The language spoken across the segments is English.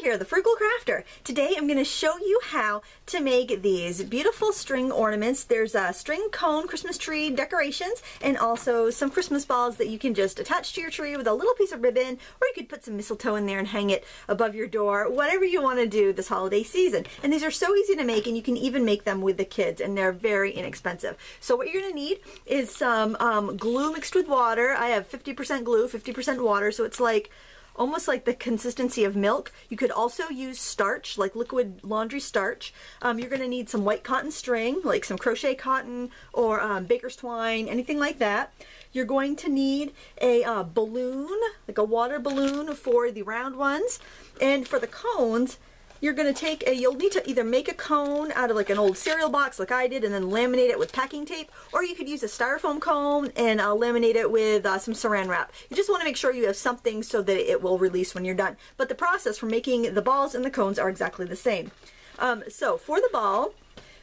Here, the Frugal Crafter. Today I'm going to show you how to make these beautiful string ornaments. There's a string cone Christmas tree decorations and also some Christmas balls that you can just attach to your tree with a little piece of ribbon or you could put some mistletoe in there and hang it above your door, whatever you want to do this holiday season. And these are so easy to make and you can even make them with the kids and they're very inexpensive. So what you're going to need is some um, glue mixed with water. I have 50% glue, 50% water, so it's like almost like the consistency of milk. You could also use starch, like liquid laundry starch. Um, you're going to need some white cotton string, like some crochet cotton or um, baker's twine, anything like that. You're going to need a uh, balloon, like a water balloon for the round ones. And for the cones, you're going to take a, you'll need to either make a cone out of like an old cereal box like I did and then laminate it with packing tape, or you could use a styrofoam cone and uh, laminate it with uh, some saran wrap. You just want to make sure you have something so that it will release when you're done. But the process for making the balls and the cones are exactly the same. Um, so for the ball,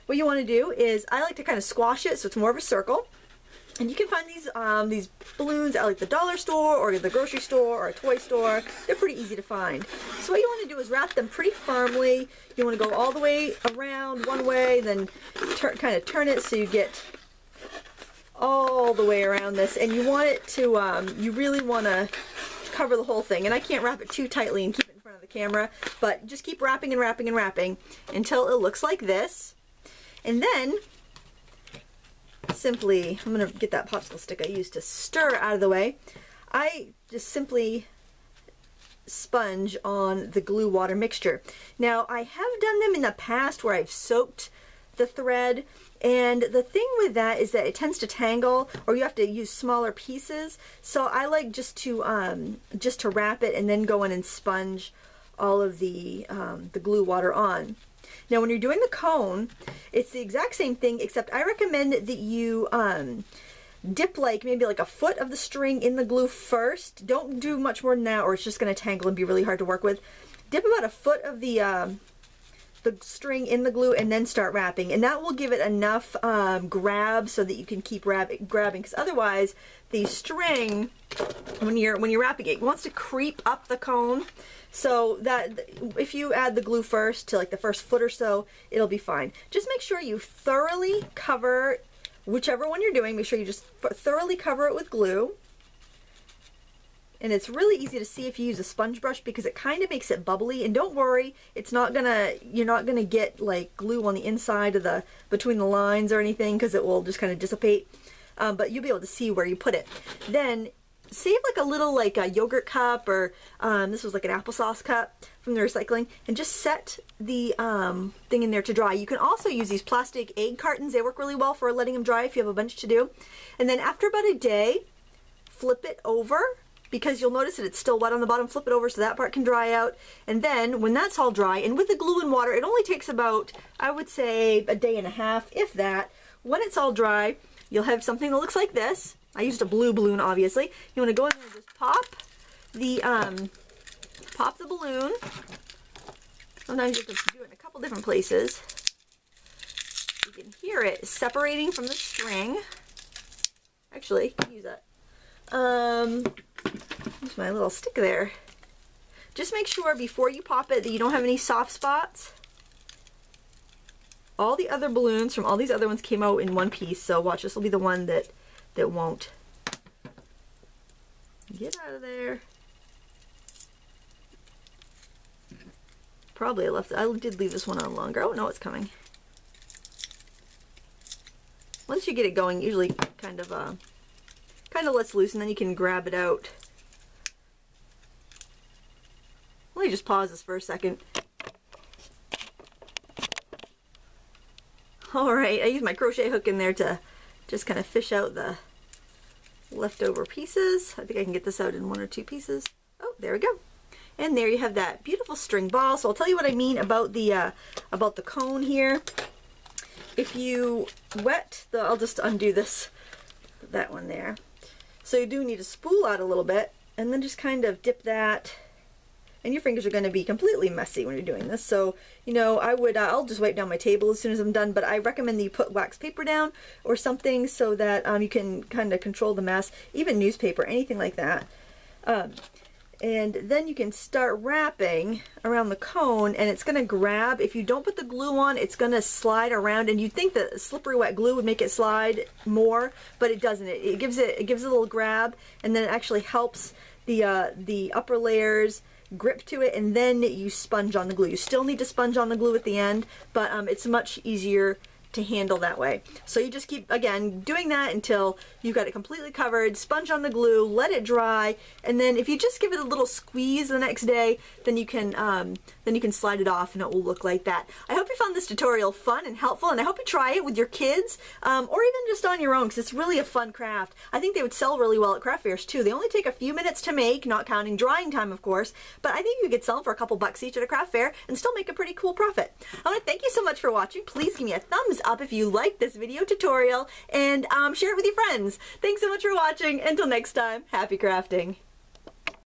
what you want to do is, I like to kind of squash it so it's more of a circle. And you can find these um, these balloons at like the dollar store or the grocery store or a toy store. They're pretty easy to find. So what you want to do is wrap them pretty firmly. You want to go all the way around one way, then kind of turn it so you get all the way around this. And you want it to, um, you really want to cover the whole thing. And I can't wrap it too tightly and keep it in front of the camera, but just keep wrapping and wrapping and wrapping until it looks like this. And then simply, I'm going to get that popsicle stick I used to stir out of the way. I just simply sponge on the glue water mixture. Now I have done them in the past where I've soaked the thread and the thing with that is that it tends to tangle or you have to use smaller pieces so I like just to um, just to wrap it and then go in and sponge all of the um, the glue water on. Now when you're doing the cone, it's the exact same thing except I recommend that you um, dip like maybe like a foot of the string in the glue first. Don't do much more than that or it's just going to tangle and be really hard to work with. Dip about a foot of the um, the string in the glue and then start wrapping. And that will give it enough um, grab so that you can keep grabbing. Because otherwise the string when you're when you're wrapping it wants to creep up the cone so that if you add the glue first to like the first foot or so it'll be fine. Just make sure you thoroughly cover whichever one you're doing. Make sure you just thoroughly cover it with glue and it's really easy to see if you use a sponge brush because it kind of makes it bubbly and don't worry it's not gonna you're not gonna get like glue on the inside of the between the lines or anything because it will just kind of dissipate um, but you'll be able to see where you put it then save like a little like a yogurt cup or um, this was like an applesauce cup from the recycling and just set the um, thing in there to dry. You can also use these plastic egg cartons. They work really well for letting them dry if you have a bunch to do. And then after about a day, flip it over because you'll notice that it's still wet on the bottom. Flip it over so that part can dry out. And then when that's all dry, and with the glue and water, it only takes about, I would say, a day and a half, if that. When it's all dry, you'll have something that looks like this. I used a blue balloon, obviously. You want to go in and just pop the, um, pop the balloon. Sometimes you have to do it in a couple different places. You can hear it separating from the string. Actually, use that. Um, Here's my little stick there. Just make sure before you pop it that you don't have any soft spots. All the other balloons from all these other ones came out in one piece, so watch, this will be the one that, that won't. Get out of there. Probably I left, I did leave this one on longer. Oh, no, it's coming. Once you get it going, usually kind of, uh, kind of lets loose and then you can grab it out. Let me just pause this for a second. Alright, I used my crochet hook in there to just kind of fish out the leftover pieces. I think I can get this out in one or two pieces. Oh, there we go. And there you have that beautiful string ball. So I'll tell you what I mean about the uh, about the cone here. If you wet the, I'll just undo this, that one there. So you do need to spool out a little bit and then just kind of dip that and your fingers are going to be completely messy when you're doing this. So, you know, I would, uh, I'll just wipe down my table as soon as I'm done, but I recommend that you put wax paper down or something so that um, you can kind of control the mess, even newspaper, anything like that. Um, and then you can start wrapping around the cone and it's going to grab. If you don't put the glue on it's going to slide around and you'd think that slippery wet glue would make it slide more but it doesn't. It, it gives it it gives it a little grab and then it actually helps the uh, the upper layers grip to it and then you sponge on the glue. You still need to sponge on the glue at the end but um, it's much easier to handle that way. So you just keep, again, doing that until you've got it completely covered, sponge on the glue, let it dry, and then if you just give it a little squeeze the next day, then you can, um, then you can slide it off and it will look like that. I hope you found this tutorial fun and helpful, and I hope you try it with your kids, um, or even just on your own, because it's really a fun craft. I think they would sell really well at craft fairs too. They only take a few minutes to make, not counting drying time, of course, but I think you could sell them for a couple bucks each at a craft fair and still make a pretty cool profit. I want to thank you so much for watching. Please give me a thumbs up if you like this video tutorial and um, share it with your friends. Thanks so much for watching. Until next time, happy crafting.